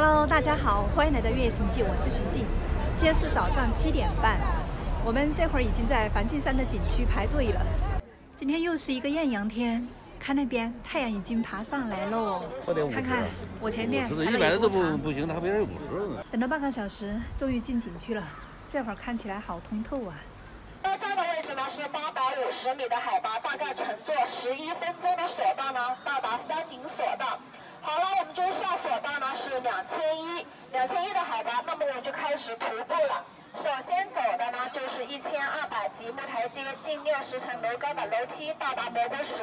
Hello，大家好，欢迎来到月行记，我是徐静。今天是早上七点半，我们这会儿已经在梵净山的景区排队了。今天又是一个艳阳天，看那边太阳已经爬上来喽。看看我前面，一百的都不不行，那边有五十呢。等了半个小时，终于进景区了。这会儿看起来好通透啊。到站的位置呢是八百五十米的海拔，大概乘坐十一分钟的索道呢，到达山顶索道。两千一，两千一的海拔，那么我就开始徒步了。首先走的呢就是一千二百级木台阶，近六十层楼高的楼梯到达蘑菇石，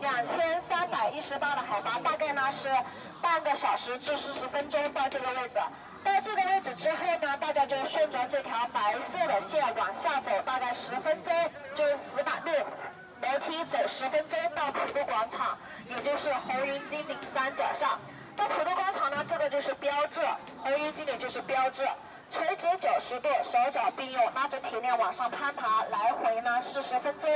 两千三百一十八的海拔，大概呢是半个小时至四十分钟到这个位置。到这个位置之后呢，大家就顺着这条白色的线往下走，大概十分钟，就是死板路，楼梯走十分钟到普渡广场，也就是红云金顶山脚下。在普渡广场呢，这个就是标志，红云金顶就是标志。垂直九十度，手脚并用，拉着铁链往上攀爬，来回呢四十分钟。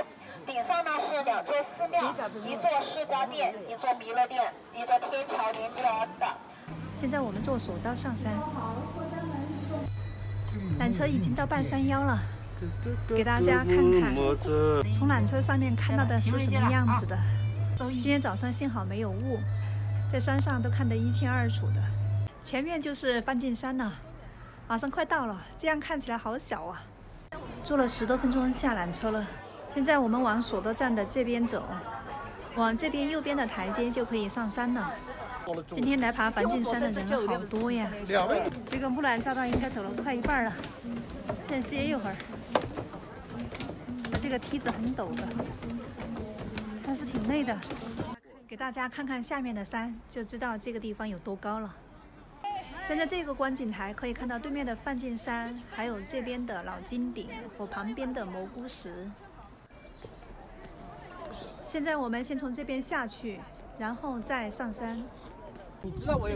顶上呢是两座寺庙，一座释迦殿，一座弥勒殿，一座天桥连接而的。现在我们坐索道上山，缆车已经到半山腰了，给大家看看从缆车上面看到的是什么样子的。今天早上幸好没有雾，在山上都看得一清二楚的。前面就是梵净山了，马上快到了，这样看起来好小啊。坐了十多分钟下缆车了，现在我们往索道站的这边走，往这边右边的台阶就可以上山了。今天来爬梵净山的人好多呀！这个木兰匝道应该走了快一半了，先歇一会儿。这个梯子很陡的，但是挺累的。给大家看看下面的山，就知道这个地方有多高了。站在这个观景台，可以看到对面的梵净山，还有这边的老金顶和旁边的蘑菇石。现在我们先从这边下去，然后再上山。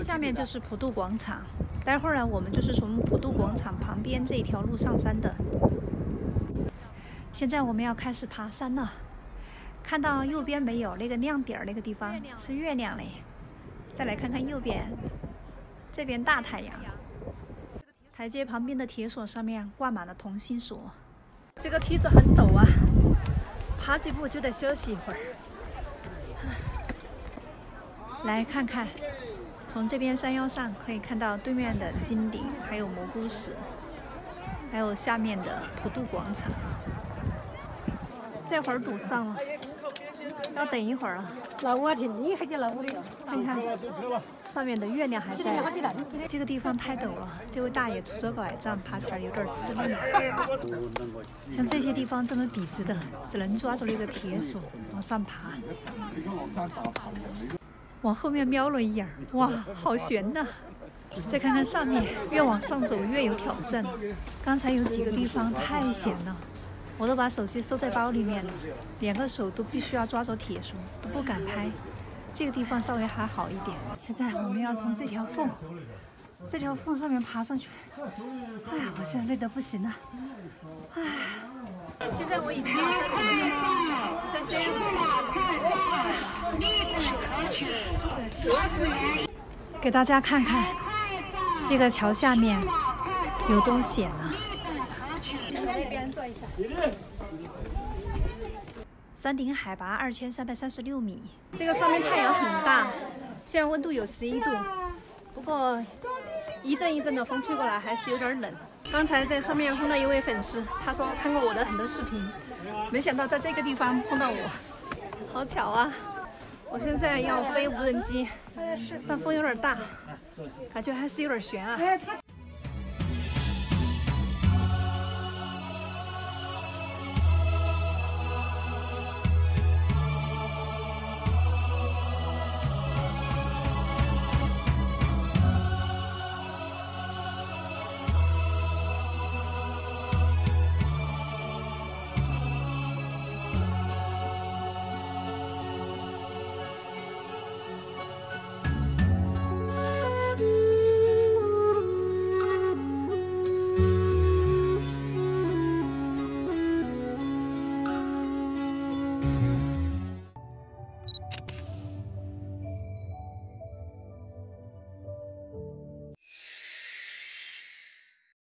下面就是普渡广场，待会儿呢，我们就是从普渡广场旁边这一条路上山的。现在我们要开始爬山了，看到右边没有那个亮点儿那个地方是月亮嘞。再来看看右边，这边大太阳。台阶旁边的铁锁上面挂满了同心锁。这个梯子很陡啊，爬几步就得休息一会儿。来看看。从这边山腰上可以看到对面的金顶，还有蘑菇石，还有下面的普渡广场。这会儿堵上了，要等一会儿啊。那我挺厉害的，那我的。看看上面的月亮还在。这个地方太陡了，这位大爷拄着拐杖爬起来有点吃力。像这些地方这么笔直的，只能抓住那个铁索往上爬。往后面瞄了一眼，哇，好悬呐！再看看上面，越往上走越有挑战。刚才有几个地方太险了，我都把手机收在包里面了，两个手都必须要抓着铁索，都不敢拍。这个地方稍微还好一点。现在我们要从这条缝，这条缝上面爬上去。哎呀，我现在累得不行了。哎，现在我已经到山顶了，给大家看看这个桥下面有多险啊！山顶海拔二千三百三十六米，这个上面太阳很大，现在温度有十一度，不过一阵一阵的风吹过来还是有点冷。刚才在上面碰到一位粉丝，他说看过我的很多视频，没想到在这个地方碰到我，好巧啊！我现在要飞无人机，但风有点大，感觉还是有点悬啊。